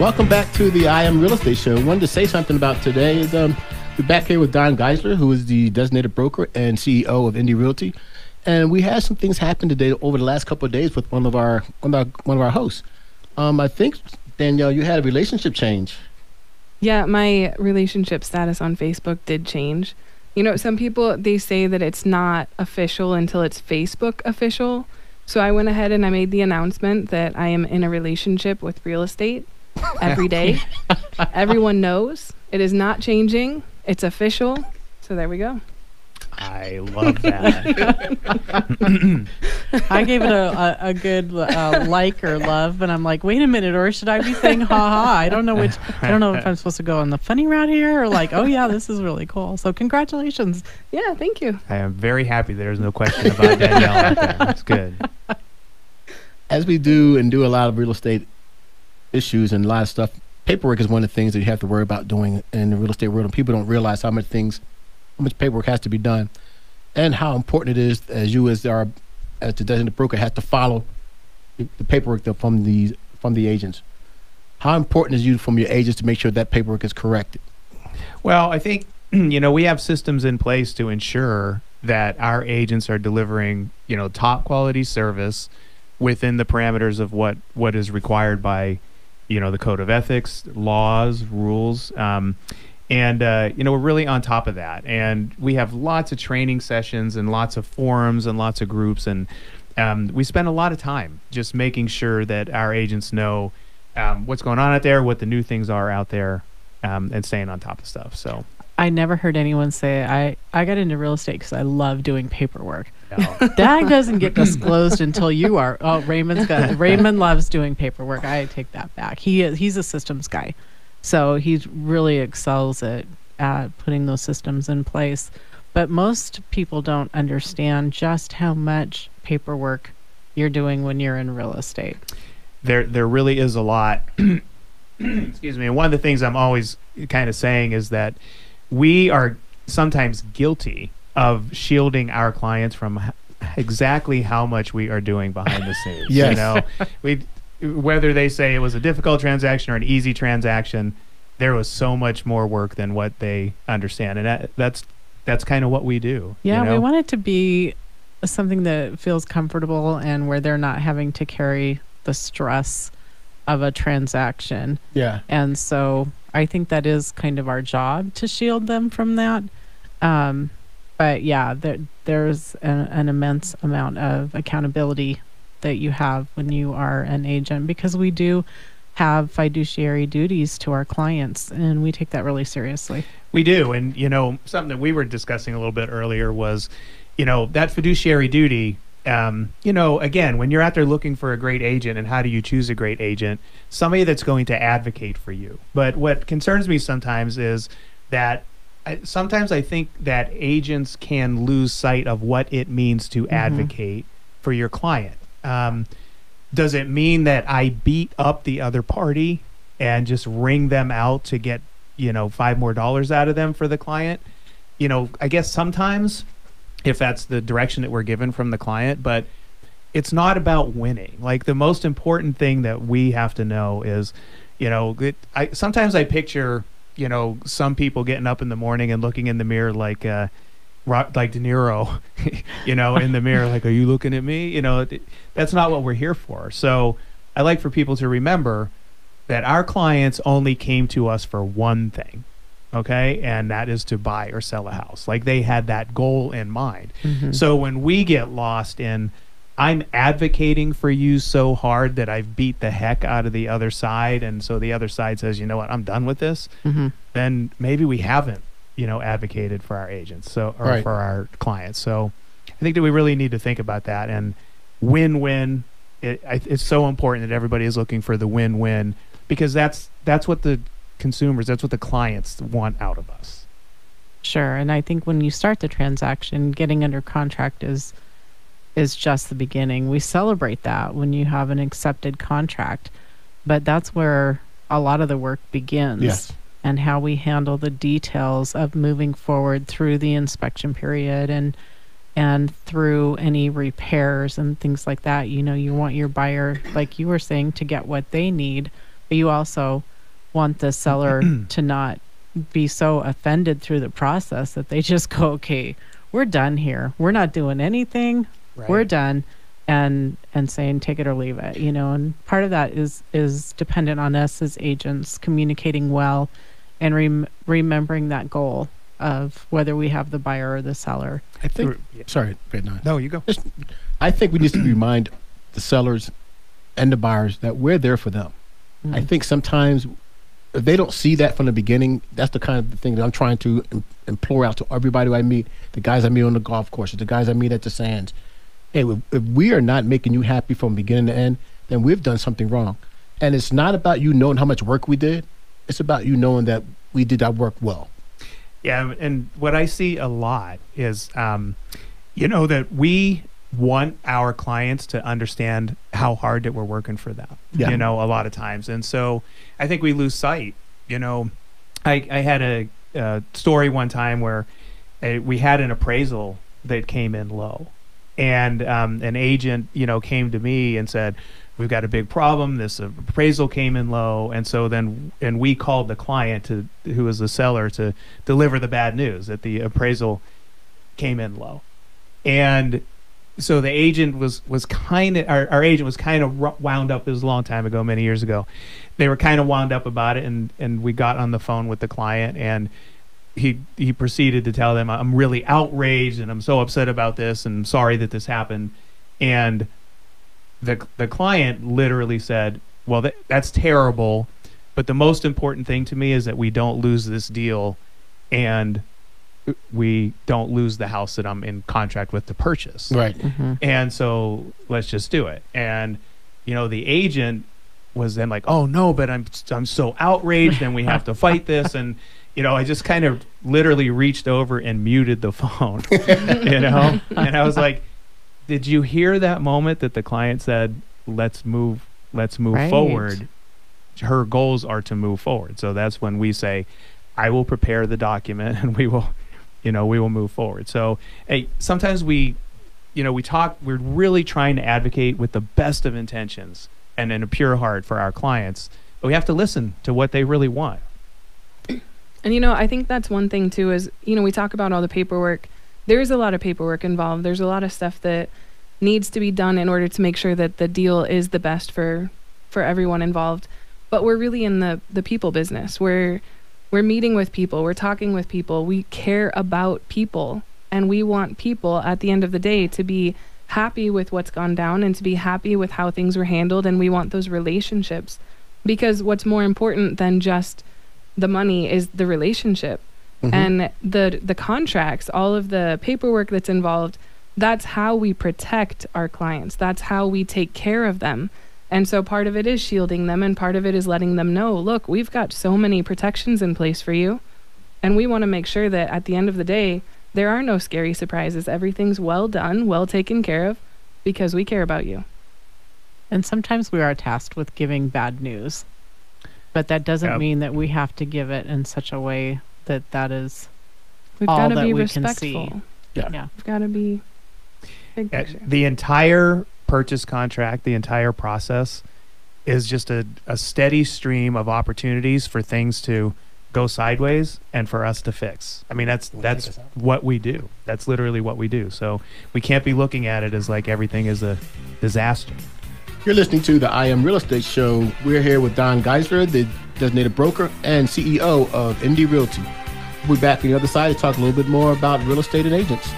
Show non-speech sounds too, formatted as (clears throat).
Welcome back to the I Am Real Estate Show. Wanted to say something about today. Is um, we're back here with Don Geisler, who is the designated broker and CEO of Indie Realty, and we had some things happen today over the last couple of days with one of our one of our, one of our hosts. Um, I think Danielle, you had a relationship change. Yeah, my relationship status on Facebook did change. You know, some people they say that it's not official until it's Facebook official. So I went ahead and I made the announcement that I am in a relationship with real estate (laughs) every day. (laughs) Everyone knows it is not changing. It's official. So there we go. I love that. (laughs) I gave it a, a, a good uh, like or love, and I'm like, wait a minute, or should I be saying ha ha? I don't know which. I don't know if I'm supposed to go on the funny route here or like, oh yeah, this is really cool. So congratulations. Yeah, thank you. I am very happy there's no question about Danielle. That's good. As we do and do a lot of real estate issues and a lot of stuff, paperwork is one of the things that you have to worry about doing in the real estate world, and people don't realize how much things, how much paperwork has to be done, and how important it is as you as our as the designated broker has to follow the paperwork from the from the agents. How important is you from your agents to make sure that paperwork is corrected? Well, I think (clears throat) you know we have systems in place to ensure that our agents are delivering you know top quality service within the parameters of what what is required by you know the code of ethics, laws, rules. Um, and uh, you know we're really on top of that, and we have lots of training sessions and lots of forums and lots of groups, and um, we spend a lot of time just making sure that our agents know um, what's going on out there, what the new things are out there, um, and staying on top of stuff. So I never heard anyone say I I got into real estate because I love doing paperwork. (laughs) no. That doesn't get disclosed until you are. Oh, Raymond's got Raymond loves doing paperwork. I take that back. He is he's a systems guy, so he really excels at at putting those systems in place. But most people don't understand just how much paperwork you're doing when you're in real estate. there there really is a lot. (clears throat) Excuse me. And one of the things I'm always kind of saying is that we are sometimes guilty of shielding our clients from h- exactly how much we are doing behind the scenes. Yes. You know, we whether they say it was a difficult transaction or an easy transaction, there was so much more work than what they understand, and that, that's that's kind of what we do. Yeah, you know? we want it to be something that feels comfortable and where they're not having to carry the stress of a transaction. Yeah. And so I think that is kind of our job to shield them from that. Um, but yeah, there, there's an, an immense amount of accountability that you have when you are an agent because we do have fiduciary duties to our clients and we take that really seriously. We do, and you know something that we were discussing a little bit earlier was, you know, that fiduciary duty. Um, you know, again, when you're out there looking for a great agent, and how do you choose a great agent? Somebody that's going to advocate for you. But what concerns me sometimes is that I, sometimes I think that agents can lose sight of what it means to advocate for your client. Um, does it mean that I beat up the other party and just ring them out to get you know five more dollars out of them for the client? You know, I guess sometimes if that's the direction that we're given from the client, but it's not about winning. Like the most important thing that we have to know is, you know, it, I sometimes I picture, you know, some people getting up in the morning and looking in the mirror like uh like De Niro, (laughs) you know, in the mirror like are you looking at me? You know, that's not what we're here for. So, I like for people to remember that our clients only came to us for one thing. Okay? And that is to buy or sell a house. Like they had that goal in mind. So when we get lost in I'm advocating for you so hard that I've beat the heck out of the other side, and so the other side says, you know what, I'm done with this. Mhm. Then maybe we haven't, you know, advocated for our agents, so or Right. for our clients. So I think that we really need to think about that and win-win. It, it's so important that everybody is looking for the win-win because that's that's what the consumers, that's what the clients want out of us. Sure. And I think when you start the transaction, getting under contract is is just the beginning. We celebrate that when you have an accepted contract, but that's where a lot of the work begins. Yes. And how we handle the details of moving forward through the inspection period and and through any repairs and things like that. You know, you want your buyer, like you were saying, to get what they need, but you also want the seller (clears throat) to not be so offended through the process that they just go, okay, we're done here. We're not doing anything. We're done. And and saying take it or leave it, you know, and part of that is is dependent on us as agents communicating well and rem- remembering that goal of whether we have the buyer or the seller. I think. Yeah. Sorry, Vietnam. No, you go. I think we need to remind the sellers and the buyers that we're there for them. I Mm. think sometimes if they don't see that from the beginning, that's the kind of thing that I'm trying to im- implore out to everybody I meet, the guys I meet on the golf courses, the guys I meet at the sands. Hey, if, we are not making you happy from beginning to end, then we've done something wrong. And it's not about you knowing how much work we did. It's about you knowing that we did that work well. Yeah, and what I see a lot is, um, you know, that we want our clients to understand how hard that we're working for them. Yeah. You know, a lot of times, and so I think we lose sight. You know, I I had a, a story one time where uh we had an appraisal that came in low, and um, an agent, you know, came to me and said. We've got a big problem. This appraisal came in low, and so then, and we called the client to, who was the seller, to deliver the bad news that the appraisal came in low. And so the agent was was kind of our, our agent was kind of wound up. It was a long time ago, many years ago. They were kind of wound up about it, and and we got on the phone with the client, and he he proceeded to tell them, "I'm really outraged, and I'm so upset about this, and sorry that this happened." And the the client literally said, "Well, that, that's terrible, but the most important thing to me is that we don't lose this deal, and we don't lose the house that I'm in contract with to purchase." Right. Mhm. And so let's just do it. And you know, the agent was then like, "Oh no, but I'm I'm so outraged, and we have to fight this." And you know, I just kind of literally reached over and muted the (laughs) phone. you (laughs) know, and I was like, "Did you hear that moment that the client said, "Let's move, let's move Right. forward"?" Her goals are to move forward. So that's when we say, "I will prepare the document, (laughs) and we will." You know, we will move forward. So, hey, sometimes we you know, we talk, we're really trying to advocate with the best of intentions and in a pure heart for our clients, but we have to listen to what they really want. And you know, I think that's one thing too is, you know, we talk about all the paperwork. There's a lot of paperwork involved. There's a lot of stuff that needs to be done in order to make sure that the deal is the best for for everyone involved. But we're really in the the people business. We're we're meeting with people, we're talking with people. We care about people and we want people at the end of the day to be happy with what's gone down and to be happy with how things were handled and we want those relationships because what's more important than just the money is the relationship. Mhm. and the the contracts all of the paperwork that's involved that's how we protect our clients. That's how we take care of them. And so part of it is shielding them and part of it is letting them know look we've got so many protections in place for you. And we want to make sure that at the end of the day there are no scary surprises. Everything's well done well taken care of because we care about you. And sometimes we are tasked with giving bad news, but that doesn't Yep. mean that we have to give it in such a way that that is we've All got to that be we can see. respectful Yeah. yeah. we've got to be big The entire purchase contract, the entire process is just a, a steady stream of opportunities for things to go sideways and for us to fix. I mean, that's that's what we do. That's literally what we do. So we can't be looking at it as like everything is a disaster. You're listening to the I Am Real Estate Show. We're here with Don Geisler, the designated broker and CEO of Indie Realty. We'll be back on the other side to talk a little bit more about real estate and agents.